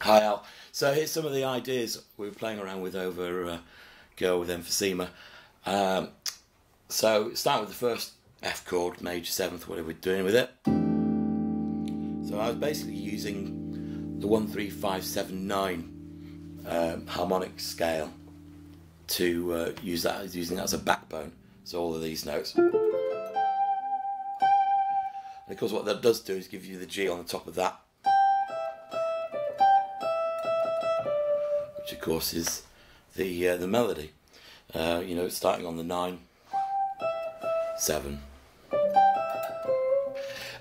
Hi Al. So here's some of the ideas we were playing around with over uh, Girl with Emphysema. Um, so start with the first F chord, major seventh, whatever we're doing with it. So I was basically using the one three five seven nine um, harmonic scale to uh, use that using that as a backbone. So all of these notes. And of course, what that does do is give you the G on the top of that of course is the uh, the melody. Uh, you know, starting on the nine, seven,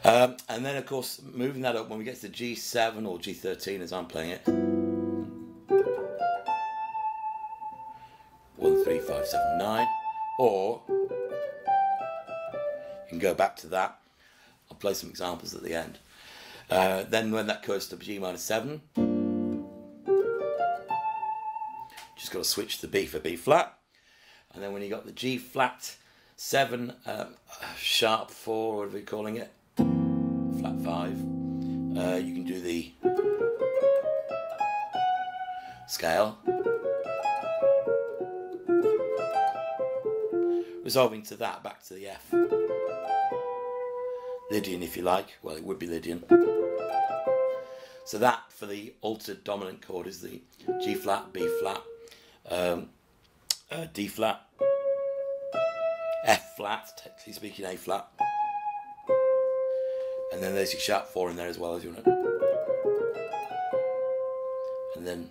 um, and then of course moving that up when we get to G seven or G thirteen as I'm playing it. One, three, five, seven, nine, or you can go back to that. I'll play some examples at the end. Uh, then when that goes to G minor seven. Just got to switch the B for B flat. And then when you got the G flat 7, um, sharp 4, what are we calling it? Flat 5. Uh, you can do the scale. Resolving to that back to the F. Lydian if you like. Well, it would be Lydian. So that for the altered dominant chord is the G flat, B flat, um, uh, D flat, F flat, technically speaking A flat, and then there's your sharp 4 in there as well as you want it. And then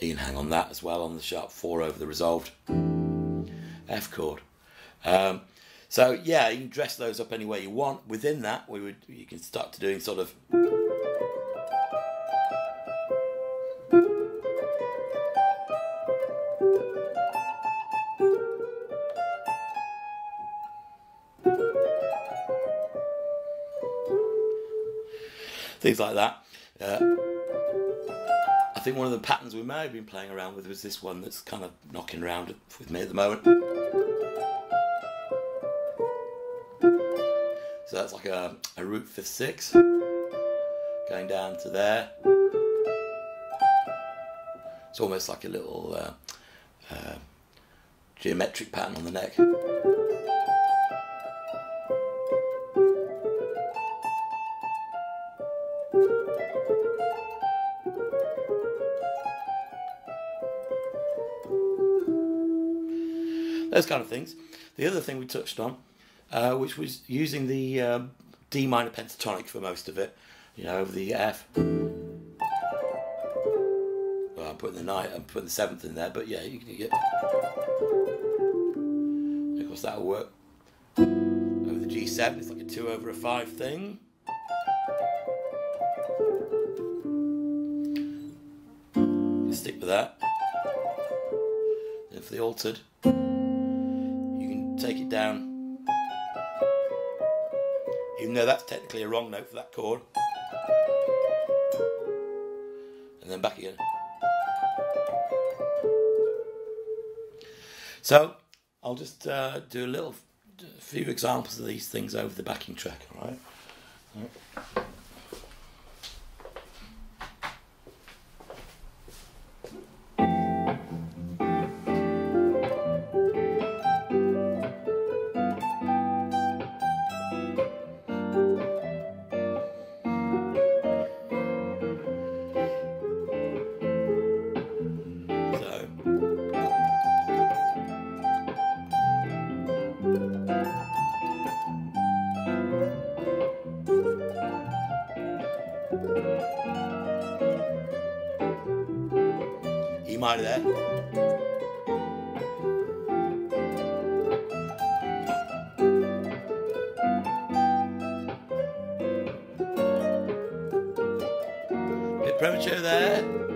you can hang on that as well on the sharp 4 over the resolved F chord. Um, so yeah, you can dress those up any way you want. Within that, we would you can start to doing sort of things like that. Uh, I think one of the patterns we may have been playing around with was this one that's kind of knocking around with me at the moment. So that's like a, a root fifth six going down to there. It's almost like a little uh, uh, geometric pattern on the neck. Those kind of things. The other thing we touched on, uh, which was using the um, D minor pentatonic for most of it, you know, over the F. Well, I'm putting the ninth, I'm putting the seventh in there, but yeah, you can get. Of course, that'll work over the G7. It's like a two over a five thing. For the altered You can take it down. Even though that's technically a wrong note for that chord. And then back again. So I'll just uh, do a little a few examples of these things over the backing track, all right? All right. Minor there. Bit premature there.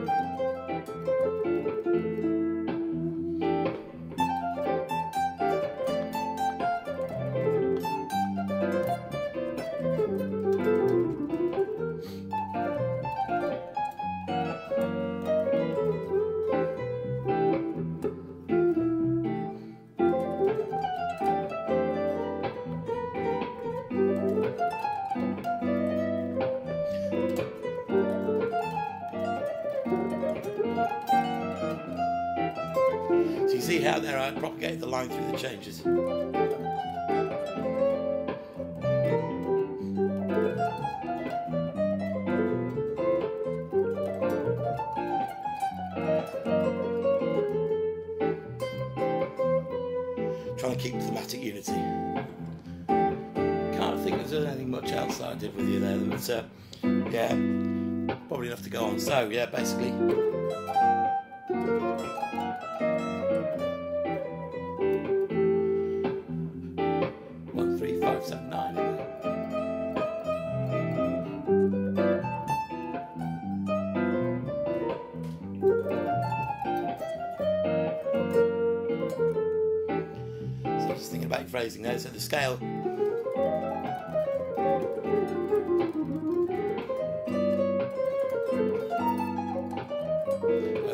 See how there I propagate the line through the changes. Trying to keep thematic unity. Can't think there's anything much else that I did with you there, but uh, yeah, probably enough to go on. So yeah, basically. Five, seven, nine. So just thinking about phrasing there. So the scale.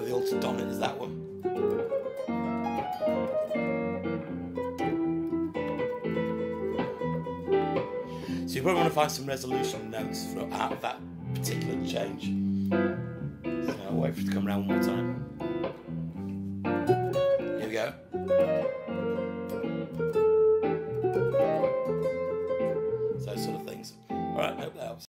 The altered dominant is that one. Probably want to find some resolution notes for out of that particular change. So I'll wait for it to come around one more time.